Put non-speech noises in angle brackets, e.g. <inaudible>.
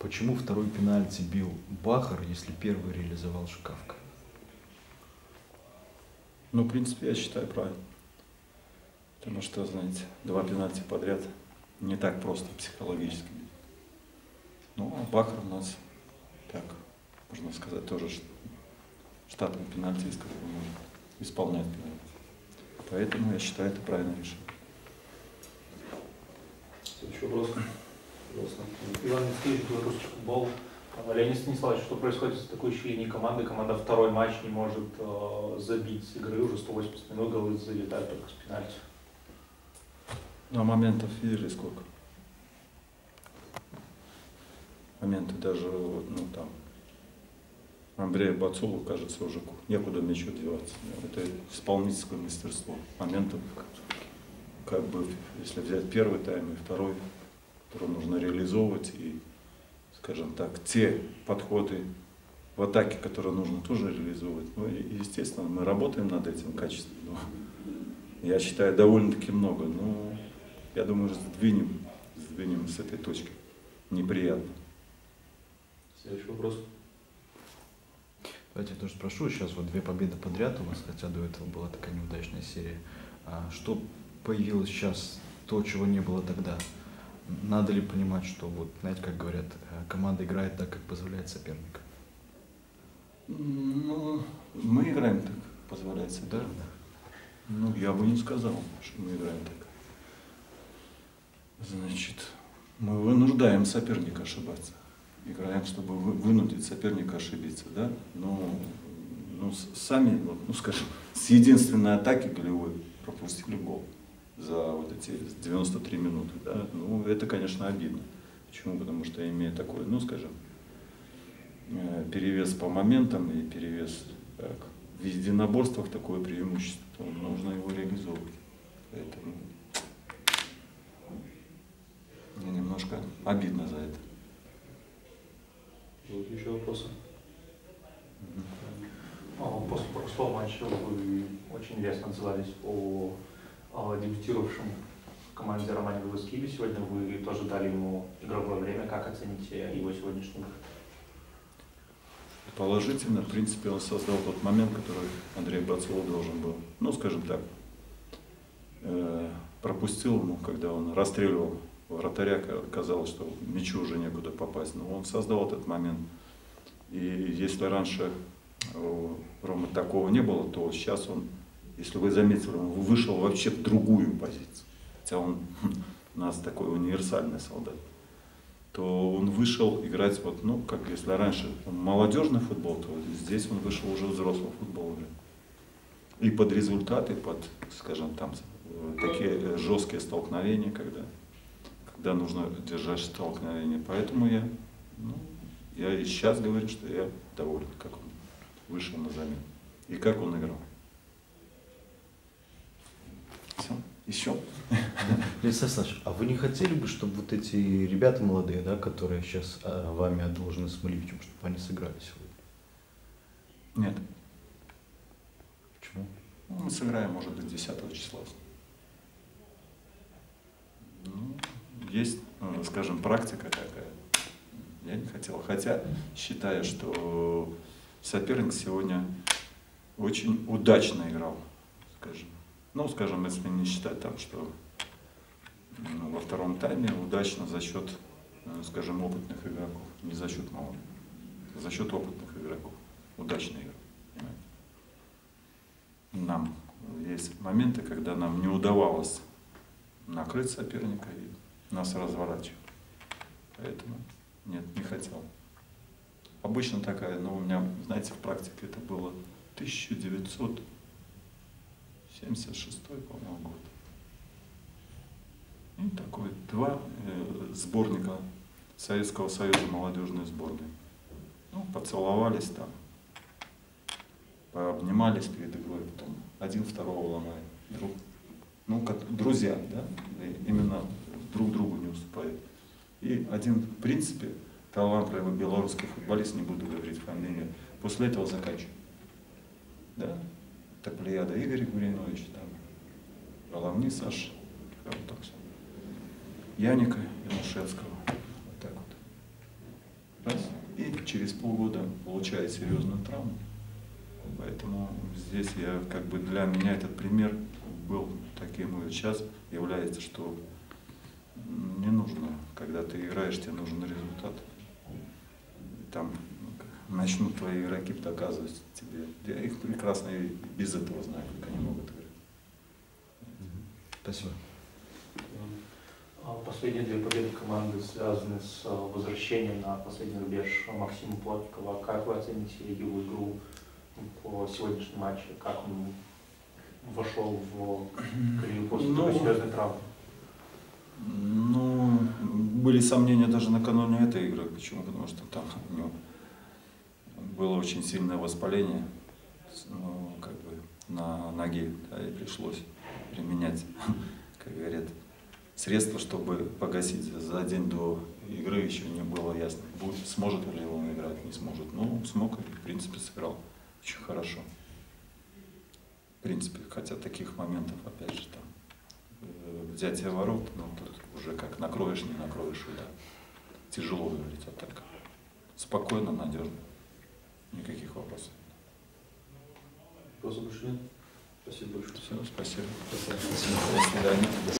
Почему второй пенальти бил Бахар, если первый реализовал Шкафка? Ну, в принципе, я считаю правильно. Потому что, знаете, два пенальти подряд не так просто психологически. Ну, а Бахар у нас, так, можно сказать, тоже штатный пенальтист, который может исполнять пенальти. Поэтому я считаю, это правильное решение. Следующий вопрос. Иван Мицкевич, Белорусский футбол. А, Леонид Станиславович, что происходит с атакующей линией команды? Команда второй матч не может э, забить игры, уже 180 минут голы залетают только с пенальти. Ну, а моментов видели сколько? Моменты даже, ну, там, Андрея Бацулу, кажется, уже некуда мячу деваться. Это исполнительское мастерство. Моментов, как бы, если взять первый тайм и второй, который нужно реализовывать, и, скажем так, те подходы в атаке, которые нужно тоже реализовывать. Ну, и, естественно, мы работаем над этим качественно. Я считаю, довольно-таки много. Но я думаю, сдвинем, сдвинем с этой точки. Неприятно. Следующий вопрос. Давайте я тоже спрошу, сейчас вот две победы подряд у вас, хотя до этого была такая неудачная серия. А что появилось сейчас, то, чего не было тогда? Надо ли понимать, что вот, знаете, как говорят, э, команда играет так, как позволяет соперник? Ну, мы играем так, позволяет соперник. Да, да. Ну, я бы не сказал, что мы играем так. Значит, мы вынуждаем соперника ошибаться играем, чтобы вынудить соперника ошибиться, да, но ну, сами, ну, скажем, с единственной атаки голевой пропустили гол за вот эти 93 минуты, да, ну, это, конечно, обидно. Почему? Потому что имея такой, ну, скажем, э, перевес по моментам и перевес так, в единоборствах такое преимущество, нужно его реализовывать. Поэтому мне немножко обидно за это. Будут еще вопросы? А, после прошлого матча вы очень весно отзывались о, о дебютировавшем в команде Романе Лускиве. Сегодня вы тоже дали ему игровое время. Как оцените его сегодняшний выход? Положительно. В принципе, он создал тот момент, который Андрей Бацелов должен был. Ну, скажем так, э, пропустил ему, когда он расстреливал вратаря казалось, что мячу уже некуда попасть. Но он создал этот момент. И если раньше у Ромы такого не было, то сейчас он, если вы заметили, он вышел вообще в другую позицию. Хотя он у нас такой универсальный солдат то он вышел играть, вот, ну, как если раньше он молодежный футбол, то здесь он вышел уже взрослый футбол. И под результаты, под, скажем, там, такие жесткие столкновения, когда когда нужно держать столкновение. Поэтому я, ну, я и сейчас говорю, что я доволен, как он вышел на замену и как он играл. Все. Еще. Александр <laughs> а вы не хотели бы, чтобы вот эти ребята молодые, да, которые сейчас а, вами одолжены с Малевичем, чтобы они сыграли сегодня? Нет. Почему? Ну, мы сыграем, может быть, 10 числа. Ну, есть, ну, скажем, практика такая. Я не хотел. Хотя считаю, что соперник сегодня очень удачно играл, скажем. Ну, скажем, если не считать там, что ну, во втором тайме удачно за счет, э, скажем, опытных игроков, не за счет молодых, за счет опытных игроков. Удачно играл. Нам есть моменты, когда нам не удавалось накрыть соперника и нас разворачивают. Поэтому нет, не хотел. Обычно такая, но у меня, знаете, в практике это было 1976, по-моему, год. И такой два э, сборника Советского Союза молодежной сборной. Ну, поцеловались там, пообнимались перед игрой, потом один второго ломает, друг, ну, как друзья, да, именно друг другу не уступают. И один, в принципе, талантливый белорусский футболист, не буду говорить фамилию, после этого заканчивает. Да? Топлияда Игорь Гуринович, там, Головни Саш, как вот так все. Яника Янушевского. Вот так вот. через полгода получает серьезную травму. Поэтому здесь я как бы для меня этот пример был таким и сейчас является, что не нужно, когда ты играешь, тебе нужен результат. Там начнут твои игроки доказывать тебе. Я их прекрасно и без этого знаю, как они могут играть. Спасибо. А Последние две победы команды связаны с э, возвращением на последний рубеж Максима Плотникова. Как вы оцените его игру по сегодняшнему матчу? Как он вошел в колею после Ну, такой серьезной травмы? Ну, были сомнения даже накануне этой игры. Почему? Потому что там у него было очень сильное воспаление ну, как бы на ноге, да, и пришлось применять, <laughs> как говорят, средства, чтобы погасить. За день до игры еще не было ясно, будет, сможет ли он играть, не сможет. Ну, смог и, в принципе, сыграл очень хорошо. В принципе, хотя таких моментов, опять же, там, э, взятие ворот, ну, тут уже как накроешь, не накроешь, да. Тяжело говорить, а так спокойно, надежно. Никаких вопросов. Вопросов больше нет? Спасибо большое. Все, спасибо. Спасибо. До свидания.